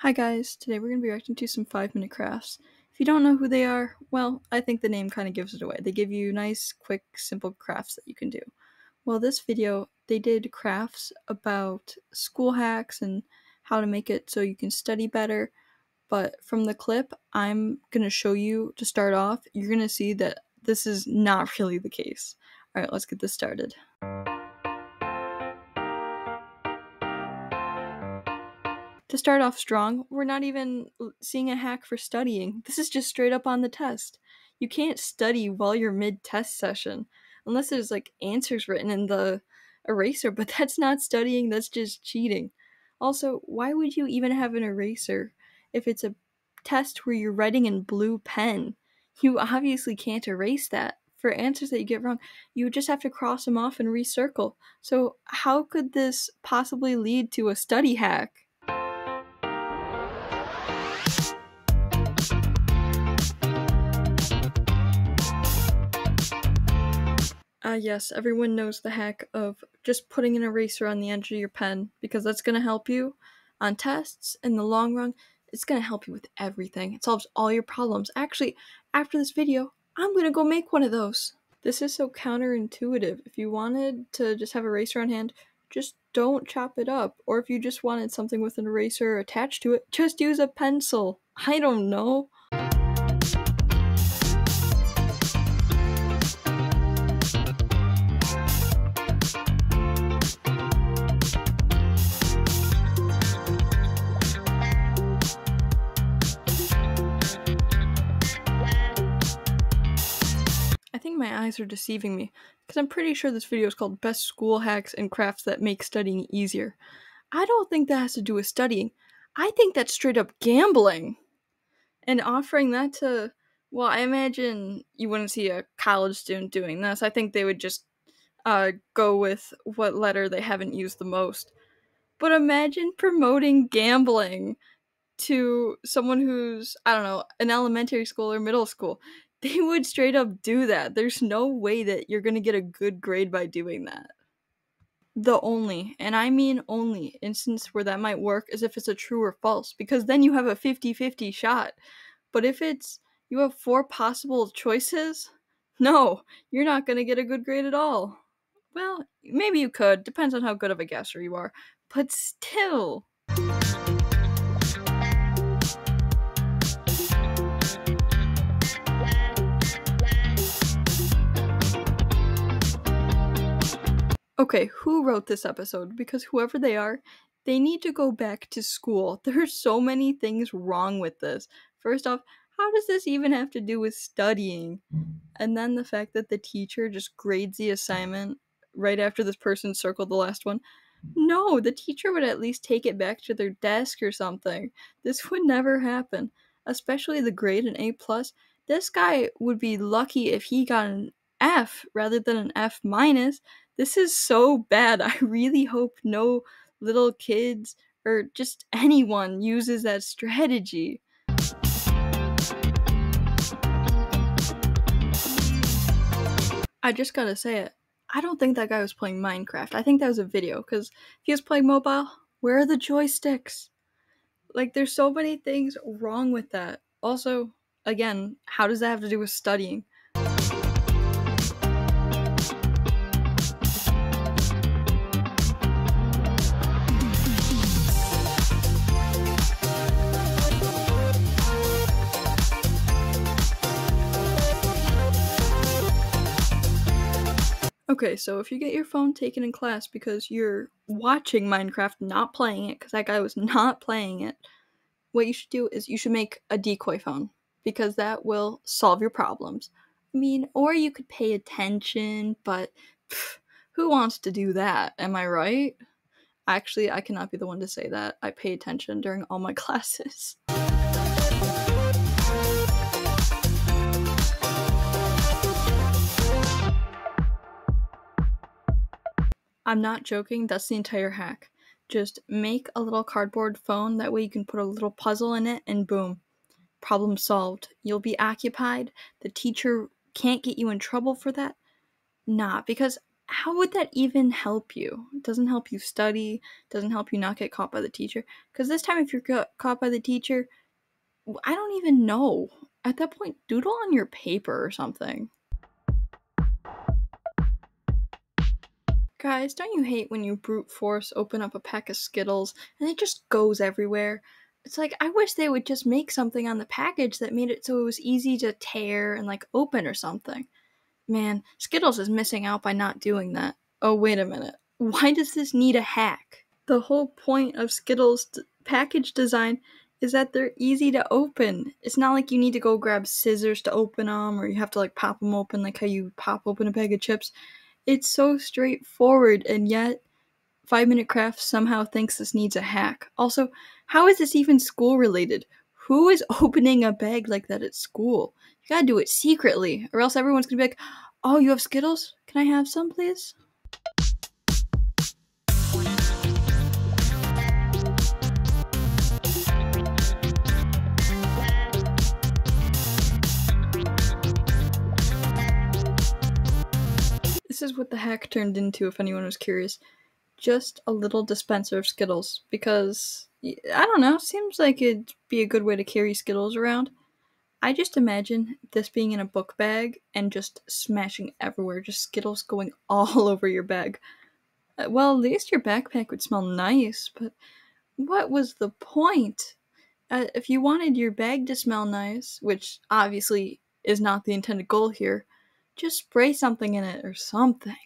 Hi guys, today we're going to be reacting to some 5 minute crafts. If you don't know who they are, well, I think the name kind of gives it away. They give you nice, quick, simple crafts that you can do. Well, this video, they did crafts about school hacks and how to make it so you can study better. But from the clip I'm going to show you to start off, you're going to see that this is not really the case. Alright, let's get this started. To start off strong, we're not even seeing a hack for studying. This is just straight up on the test. You can't study while you're mid test session unless there's like answers written in the eraser, but that's not studying, that's just cheating. Also, why would you even have an eraser if it's a test where you're writing in blue pen? You obviously can't erase that. For answers that you get wrong, you would just have to cross them off and recircle. So, how could this possibly lead to a study hack? Yes, everyone knows the hack of just putting an eraser on the edge of your pen because that's going to help you on tests in the long run. It's going to help you with everything. It solves all your problems. Actually, after this video, I'm going to go make one of those. This is so counterintuitive. If you wanted to just have eraser on hand, just don't chop it up. Or if you just wanted something with an eraser attached to it, just use a pencil. I don't know. Eyes are deceiving me, because I'm pretty sure this video is called Best School Hacks and Crafts That Make Studying Easier. I don't think that has to do with studying. I think that's straight up gambling. And offering that to, well, I imagine you wouldn't see a college student doing this. I think they would just uh, go with what letter they haven't used the most. But imagine promoting gambling to someone who's, I don't know, an elementary school or middle school they would straight up do that. There's no way that you're going to get a good grade by doing that. The only, and I mean only, instance where that might work is if it's a true or false, because then you have a 50 50 shot. But if it's you have four possible choices, no, you're not going to get a good grade at all. Well, maybe you could, depends on how good of a guesser you are, but still. Okay, who wrote this episode? Because whoever they are, they need to go back to school. There's so many things wrong with this. First off, how does this even have to do with studying? And then the fact that the teacher just grades the assignment right after this person circled the last one. No, the teacher would at least take it back to their desk or something. This would never happen. Especially the grade an A plus. This guy would be lucky if he got an F rather than an F minus. This is so bad. I really hope no little kids or just anyone uses that strategy. I just gotta say it. I don't think that guy was playing Minecraft. I think that was a video, because if he was playing mobile, where are the joysticks? Like, there's so many things wrong with that. Also, again, how does that have to do with studying? Okay, so if you get your phone taken in class because you're watching Minecraft, not playing it, because that guy was not playing it, what you should do is you should make a decoy phone because that will solve your problems. I mean, or you could pay attention, but pff, who wants to do that? Am I right? Actually, I cannot be the one to say that. I pay attention during all my classes. I'm not joking, that's the entire hack. Just make a little cardboard phone, that way you can put a little puzzle in it, and boom, problem solved. You'll be occupied. The teacher can't get you in trouble for that. Nah, because how would that even help you? It doesn't help you study, doesn't help you not get caught by the teacher. Because this time, if you're caught by the teacher, I don't even know. At that point, doodle on your paper or something. Guys, don't you hate when you brute force open up a pack of Skittles and it just goes everywhere? It's like, I wish they would just make something on the package that made it so it was easy to tear and like open or something. Man, Skittles is missing out by not doing that. Oh, wait a minute. Why does this need a hack? The whole point of Skittles' d- package design is that they're easy to open. It's not like you need to go grab scissors to open them or you have to like pop them open like how you pop open a bag of chips. It's so straightforward, and yet Five Minute Craft somehow thinks this needs a hack. Also, how is this even school related? Who is opening a bag like that at school? You gotta do it secretly, or else everyone's gonna be like, oh, you have Skittles? Can I have some, please? Is what the hack turned into, if anyone was curious. Just a little dispenser of Skittles, because, I don't know, seems like it'd be a good way to carry Skittles around. I just imagine this being in a book bag and just smashing everywhere, just Skittles going all over your bag. Uh, well, at least your backpack would smell nice, but what was the point? Uh, if you wanted your bag to smell nice, which obviously is not the intended goal here, just spray something in it or something.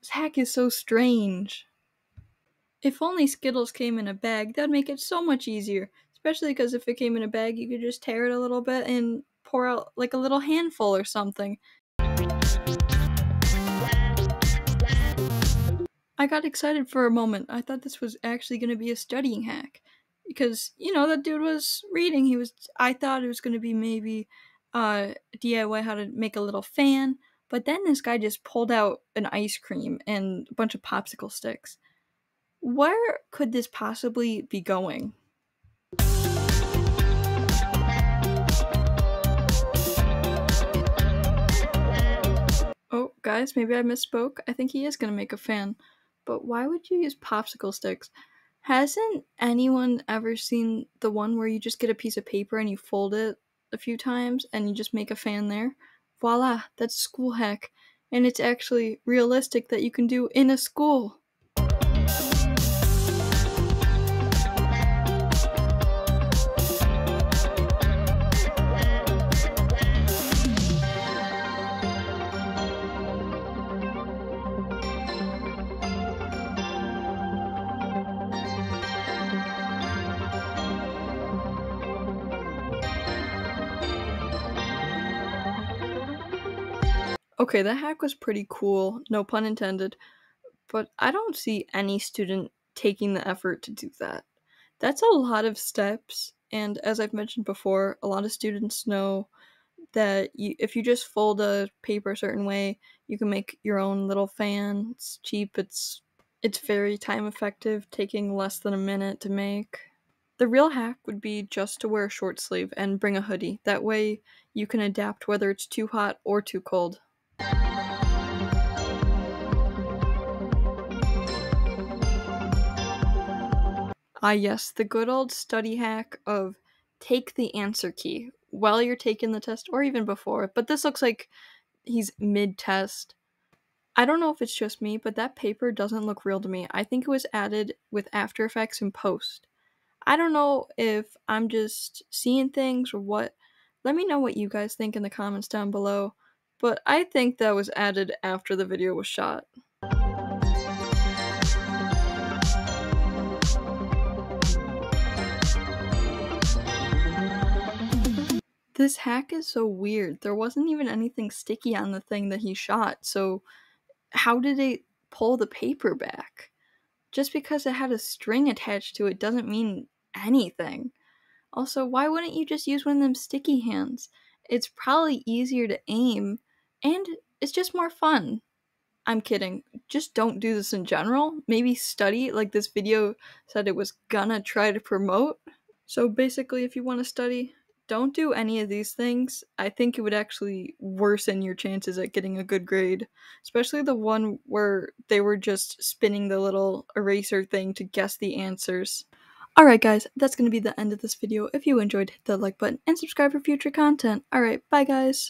This hack is so strange. If only Skittles came in a bag, that'd make it so much easier. Especially because if it came in a bag, you could just tear it a little bit and pour out like a little handful or something. I got excited for a moment. I thought this was actually going to be a studying hack. Because, you know, that dude was reading. He was I thought it was going to be maybe uh DIY how to make a little fan, but then this guy just pulled out an ice cream and a bunch of popsicle sticks. Where could this possibly be going? Oh, guys, maybe I misspoke. I think he is gonna make a fan. But why would you use popsicle sticks? Hasn't anyone ever seen the one where you just get a piece of paper and you fold it a few times and you just make a fan there? Voila, that's school hack. And it's actually realistic that you can do in a school. Okay, that hack was pretty cool, no pun intended, but I don't see any student taking the effort to do that. That's a lot of steps, and as I've mentioned before, a lot of students know that you, if you just fold a paper a certain way, you can make your own little fan. It's cheap, it's it's very time effective, taking less than a minute to make. The real hack would be just to wear a short sleeve and bring a hoodie. That way you can adapt whether it's too hot or too cold. Ah, yes, the good old study hack of take the answer key while you're taking the test or even before. But this looks like he's mid test. I don't know if it's just me, but that paper doesn't look real to me. I think it was added with After Effects and post. I don't know if I'm just seeing things or what. Let me know what you guys think in the comments down below. But I think that was added after the video was shot. This hack is so weird. There wasn't even anything sticky on the thing that he shot, so how did it pull the paper back? Just because it had a string attached to it doesn't mean anything. Also, why wouldn't you just use one of them sticky hands? It's probably easier to aim, and it's just more fun. I'm kidding. Just don't do this in general. Maybe study, like this video said it was gonna try to promote. So basically, if you want to study, don't do any of these things. I think it would actually worsen your chances at getting a good grade, especially the one where they were just spinning the little eraser thing to guess the answers. Alright guys, that's going to be the end of this video. If you enjoyed, hit the like button and subscribe for future content. Alright, bye guys!